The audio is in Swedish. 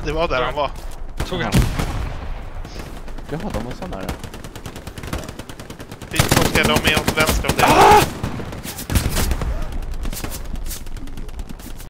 Men det var där han var. Tog han? Jaha, de var så nära. Vi ska de med åt vänster.